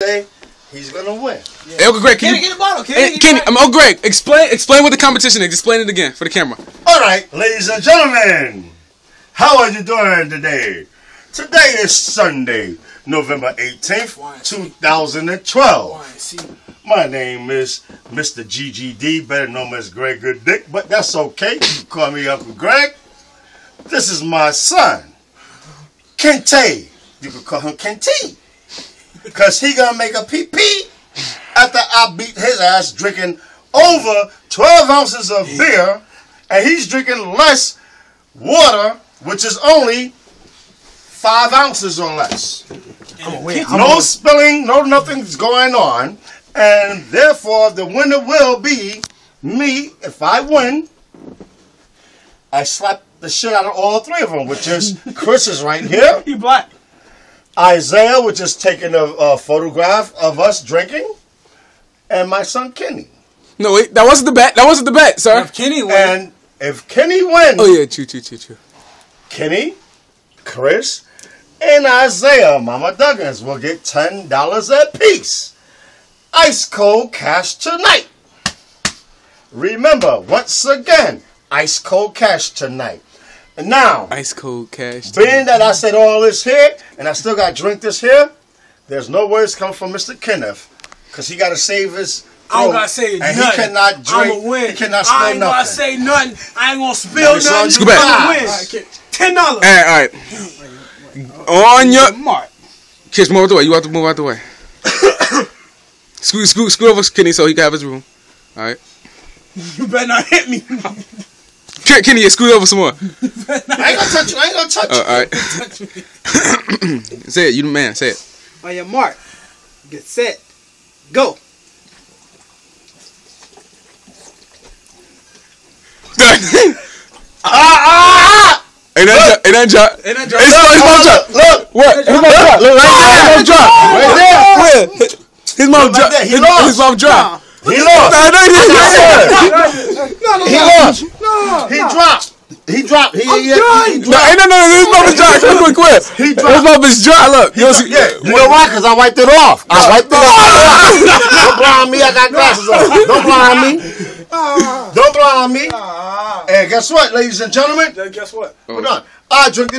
say he's gonna win. Hey, Uncle Greg, can Kenny, you? get a bottle. Kenny, Hey, get Kenny, a um, Uncle Greg, explain explain what the competition is. Explain it again for the camera. All right, ladies and gentlemen, how are you doing today? Today is Sunday, November 18th, 2012. My name is Mr. GGD, better known as Greg Good Dick, but that's okay. You call me Uncle Greg. This is my son, Kente. You can call him Kente. Because he gonna make a pee-pee after I beat his ass drinking over 12 ounces of beer, and he's drinking less water, which is only five ounces or less. No spilling, no nothing's going on, and therefore the winner will be me. If I win, I slap the shit out of all three of them, which is Chris is right here, he black. Isaiah, which is taking a, a photograph of us drinking, and my son Kenny. No, wait, that wasn't the bet. That wasn't the bet, sir. If Kenny win, And if Kenny wins, Oh yeah, true, true, true, true. Kenny, Chris, and Isaiah, Mama Duggins will get ten dollars apiece. Ice cold cash tonight. Remember, once again, ice cold cash tonight. And now, Ice cold cash. being that I said all this here, and I still got to drink this here, there's no words coming from Mr. Kenneth, because he got to save his. I don't gotta say and nothing. he cannot drink. I'ma win. He cannot spill I ain't nothing. gonna say nothing. I ain't gonna spill Let me nothing. saw back. I'ma win. Ten dollars. All right, all right. On your Mark. kids, move out the way. You have to move out the way. scoot, scoot, scoot over Kenny so he can have his room. All right. You better not hit me. Ken- Kenny, yeah, scoot over some more. I ain't gonna touch you. I ain't gonna touch you. Uh, all right. say it. You the man. Say it. On your mark. Get set. Go. Ah, ah, Ain't that ain't that drop? And I It's not. His mouth drop. Look, What? His mouth drop. Look right there. His mouth drop. right there. Where? His mouth drop. He His, lost. his mouth drop. He lost. Nah, no, he didn't. No, no, He no. lost. No, He no. dropped. He dropped. He, he, he, he No, dropped. ain't no, no, no. His mouth is dry. Quick, quick, quick. He His dropped. mouth is dry. Look. You don't. Yeah, you know why? Because I wiped it off. I uh, wiped it off. Don't blind me. I got glasses on. Don't blind me. Don't blind me. Ah. And guess what, ladies and gentlemen? Guess what? Hold on. I drink it